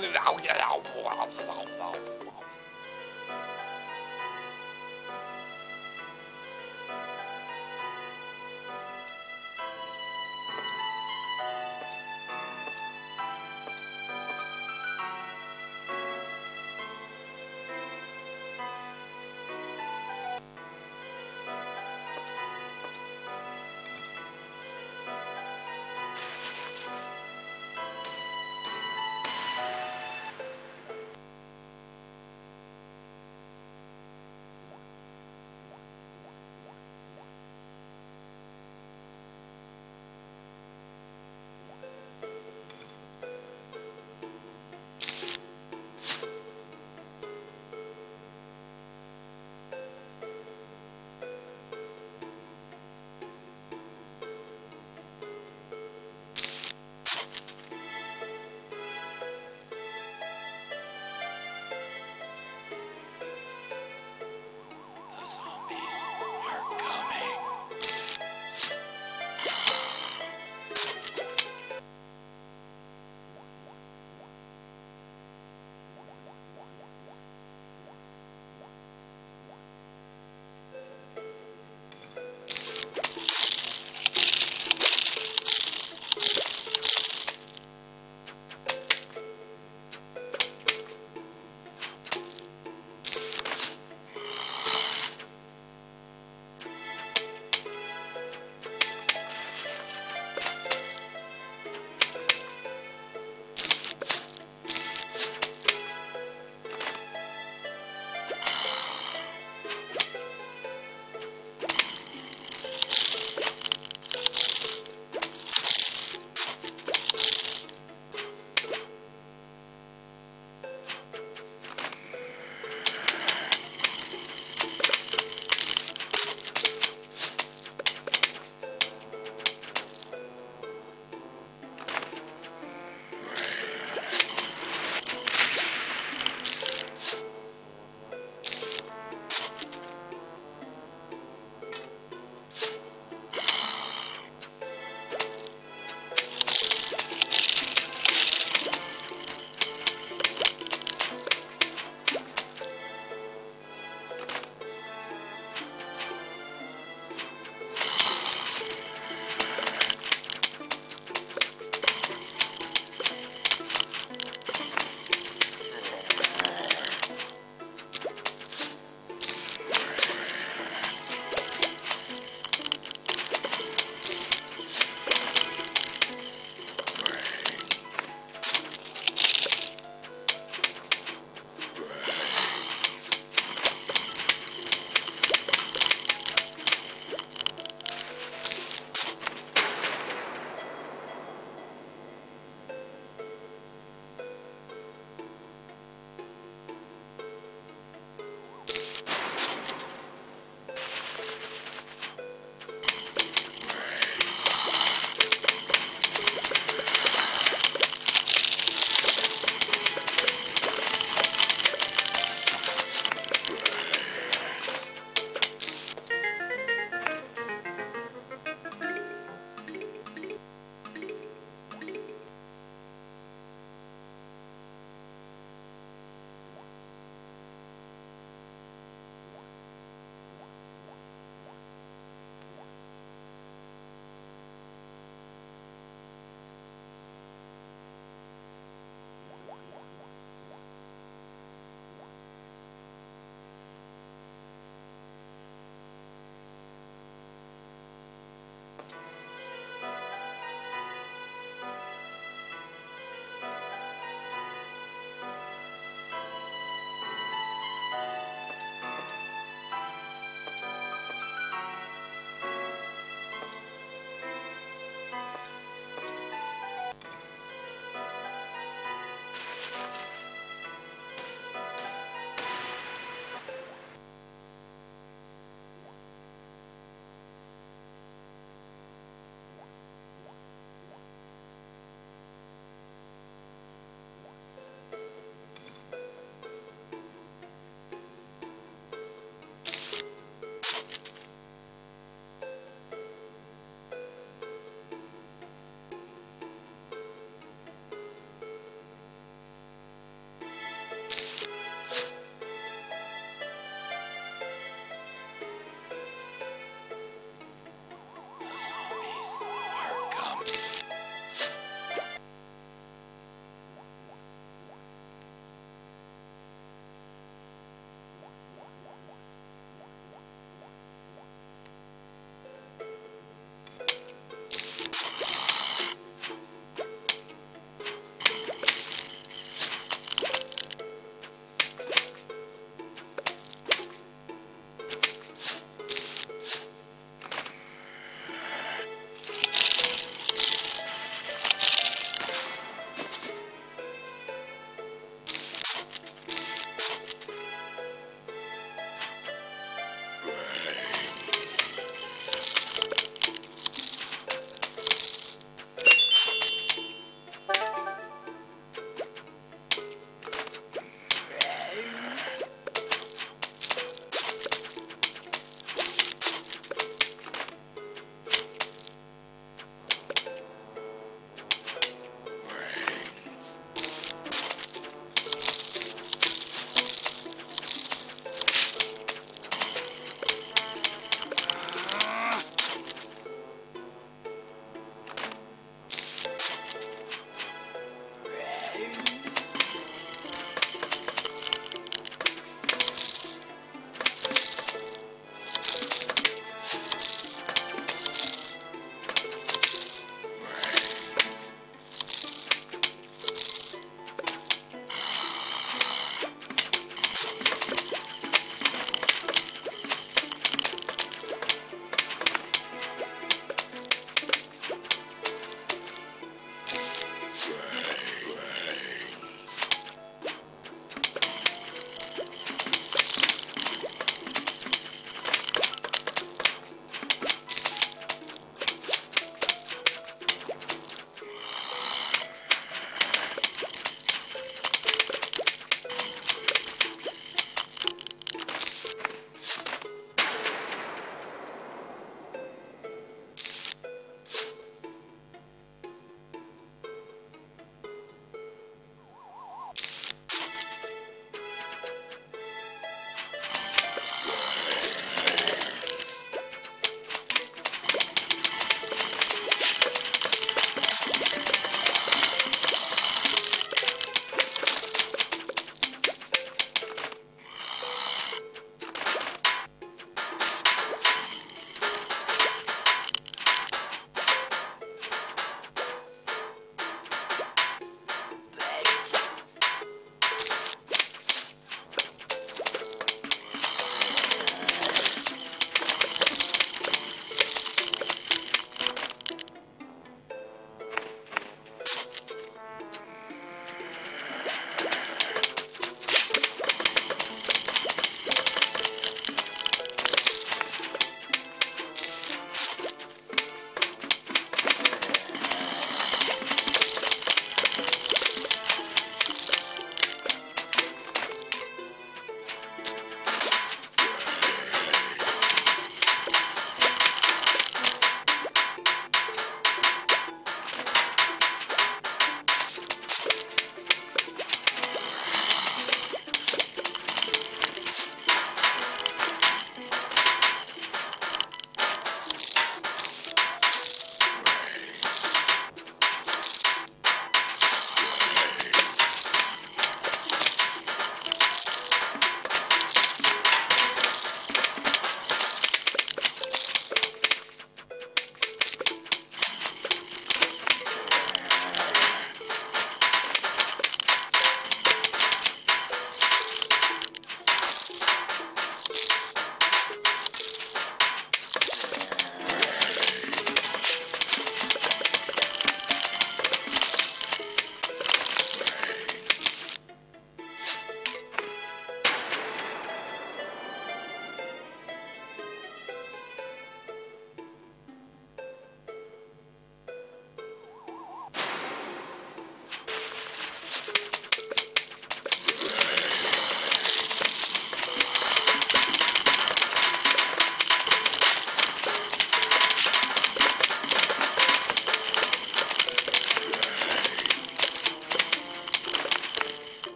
nou,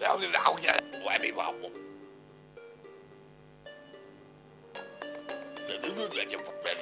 Sao thì đau chứ Quay bị vào Để đứng lên cho phục bệnh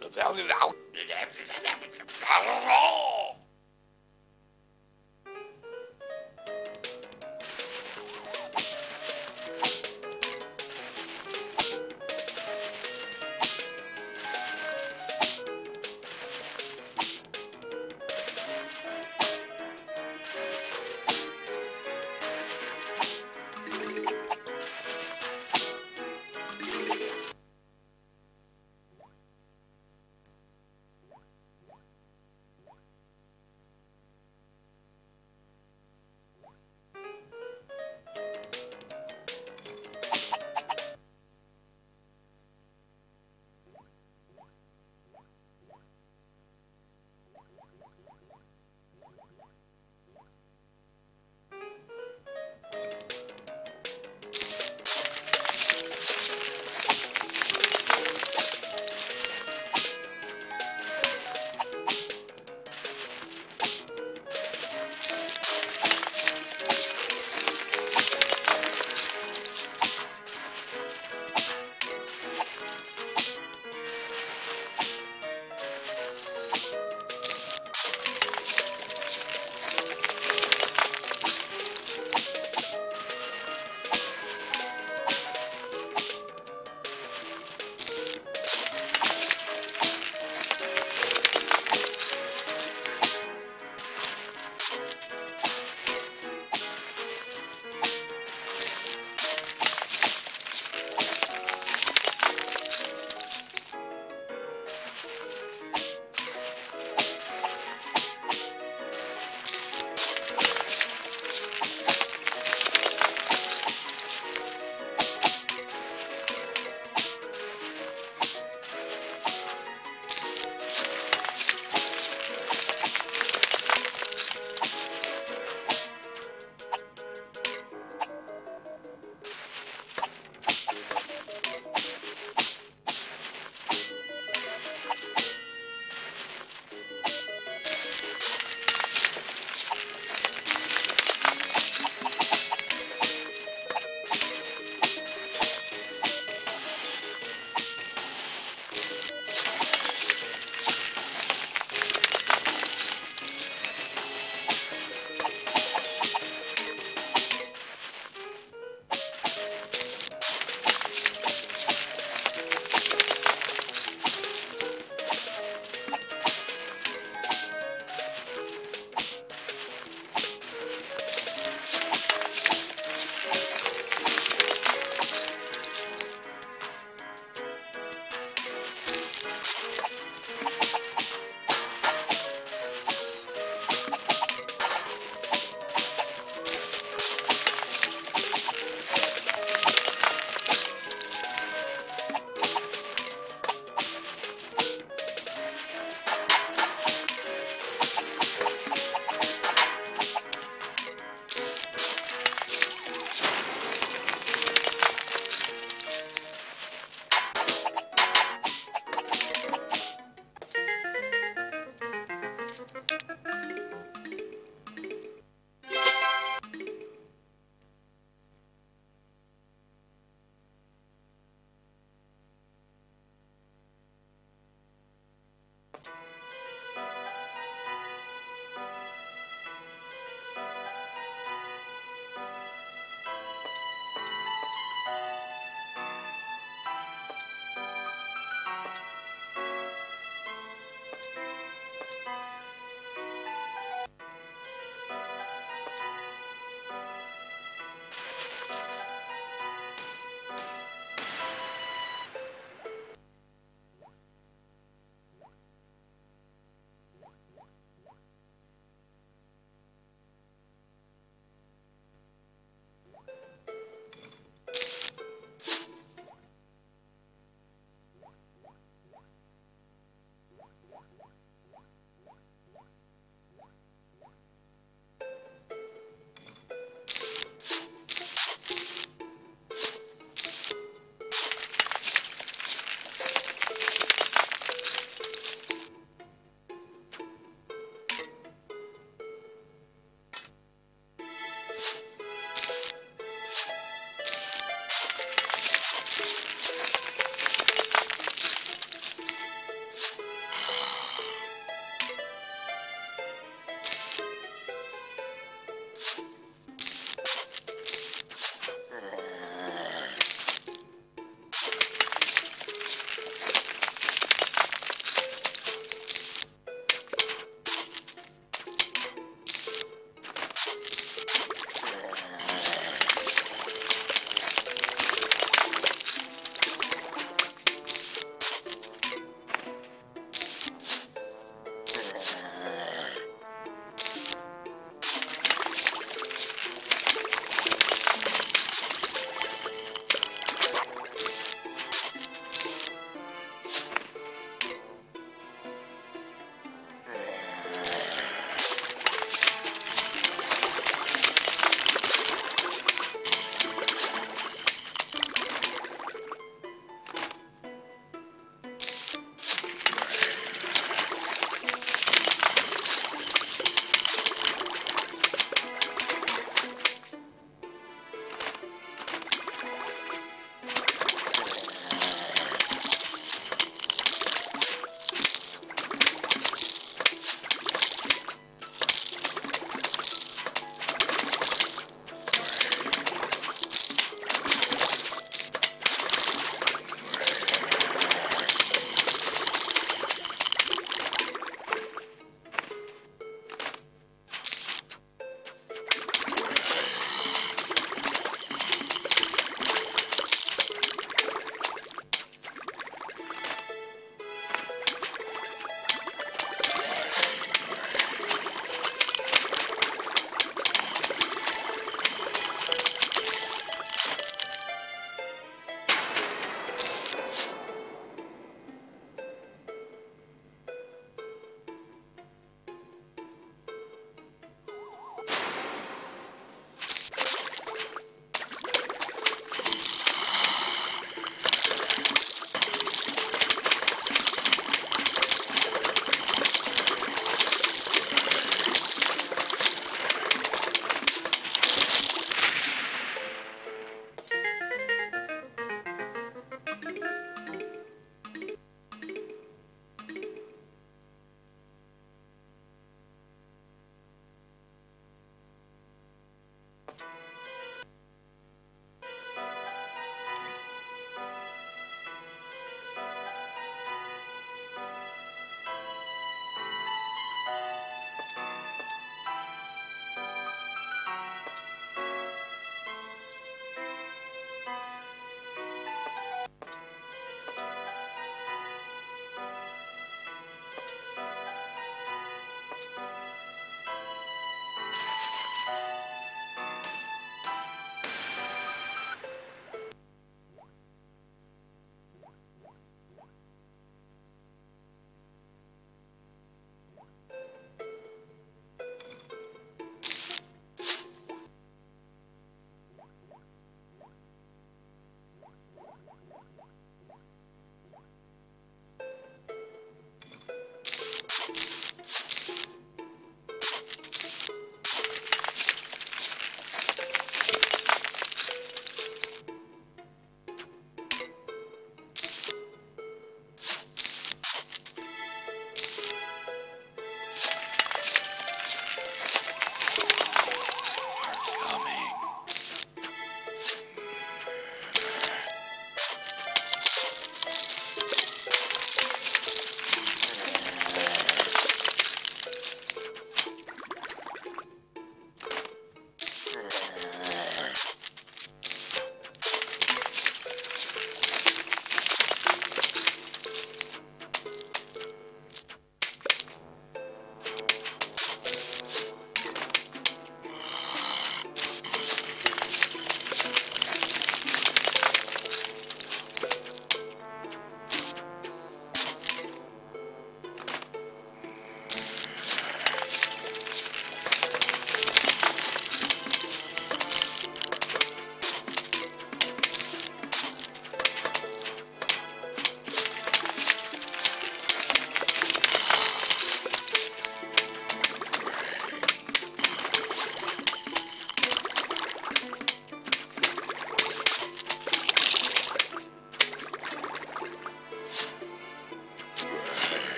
the valley now.